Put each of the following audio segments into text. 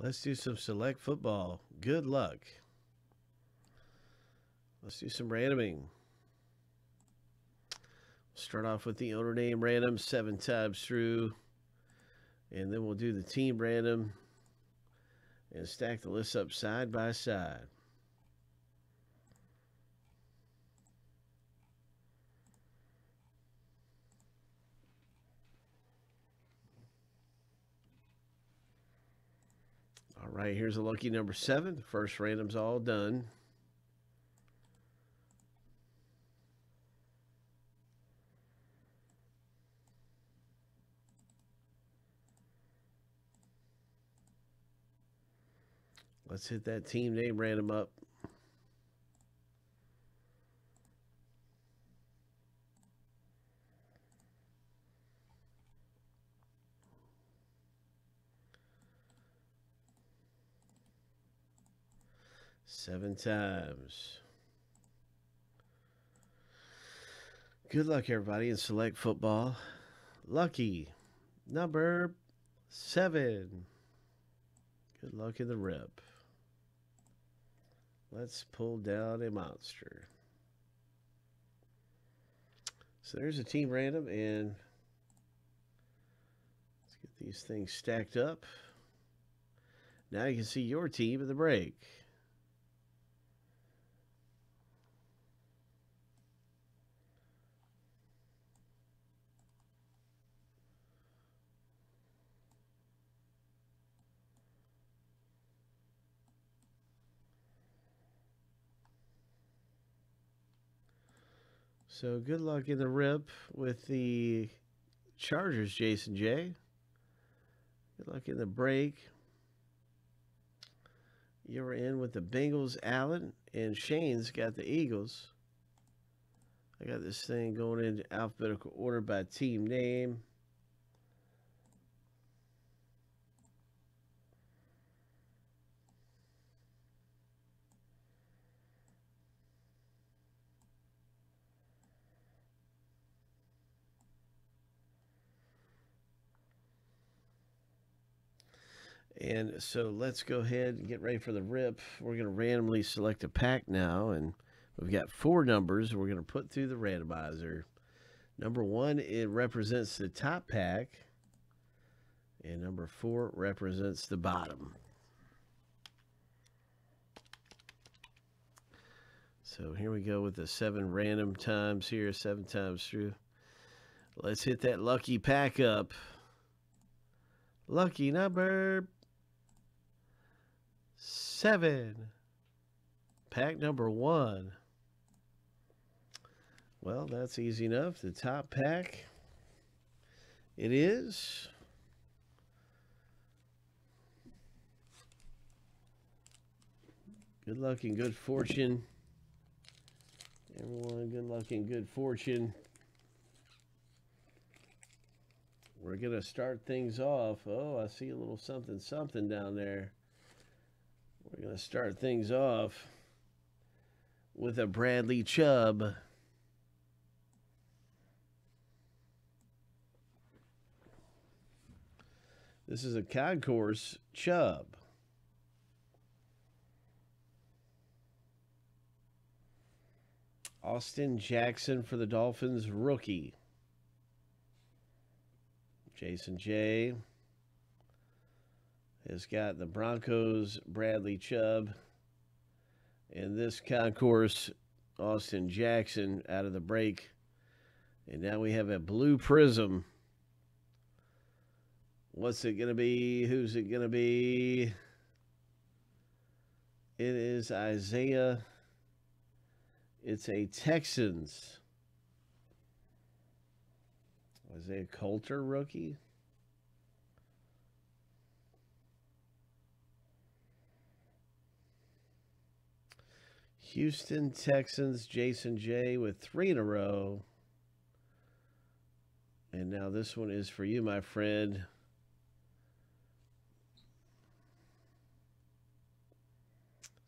Let's do some select football. Good luck. Let's do some randoming. Start off with the owner name random seven times through. And then we'll do the team random and stack the lists up side by side. All right, here's a lucky number seven. The first random's all done. Let's hit that team name random up. Seven times. Good luck, everybody, in select football. Lucky number seven. Good luck in the rip. Let's pull down a monster. So there's a team random, and let's get these things stacked up. Now you can see your team in the break. So good luck in the rip with the Chargers, Jason J. Good luck in the break. You're in with the Bengals, Allen, and Shane's got the Eagles. I got this thing going into alphabetical order by team name. And so let's go ahead and get ready for the rip. We're going to randomly select a pack now, and we've got four numbers we're going to put through the randomizer. Number one, it represents the top pack, and number four represents the bottom. So here we go with the seven random times here, seven times through. Let's hit that lucky pack up. Lucky number seven. Pack number one. Well, that's easy enough. The top pack, it is. Good luck and good fortune. Everyone, good luck and good fortune. We're going to start things off. Oh, I see a little something, something down there. We're going to start things off with a Bradley Chubb. This is a concourse Chubb. Austin Jackson for the Dolphins, rookie. Jason J has got the Broncos, Bradley Chubb, and this concourse, Austin Jackson out of the break. And now we have a blue prism. What's it going to be? Who's it going to be? It is Isaiah. It's a Texans. Isaiah Coulter rookie. Houston Texans, Jason J with three in a row. And now this one is for you, my friend.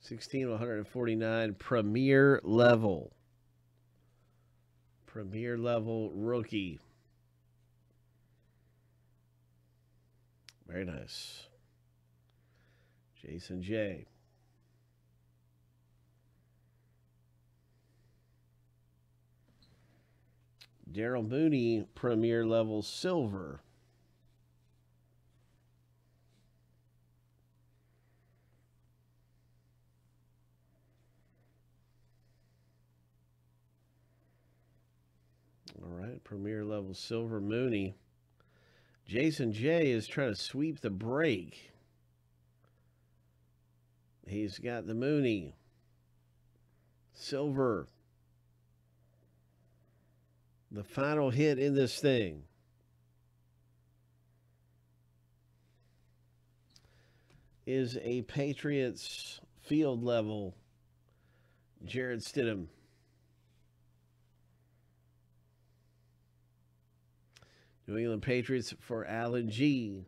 Sixteen one hundred and forty nine premier level. Premier level rookie. Very nice. Jason J. Darnell Mooney, Premier Level Silver. All right, Premier Level Silver Mooney. Jason J is trying to sweep the break. He's got the Mooney. Silver. The final hit in this thing. Is a Patriots field level Jarrett Stidham. New England Patriots for Alan G.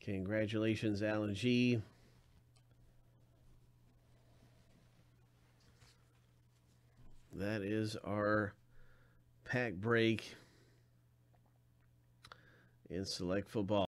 Congratulations, Alan G. That is our pack break in select football.